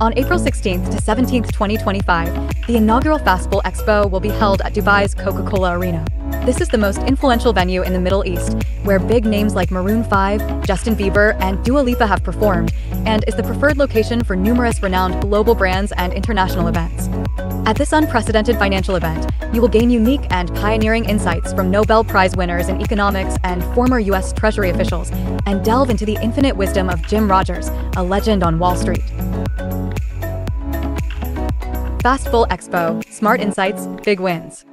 On April 16th to 17th, 2025, the inaugural FastBull Expo will be held at Dubai's Coca-Cola Arena. This is the most influential venue in the Middle East, where big names like Maroon 5, Justin Bieber, and Dua Lipa have performed, and is the preferred location for numerous renowned global brands and international events. At this unprecedented financial event, you will gain unique and pioneering insights from Nobel Prize winners in economics and former U.S. Treasury officials, and delve into the infinite wisdom of Jim Rogers, a legend on Wall Street. FastBull Expo, Smart Insights, Big Wins.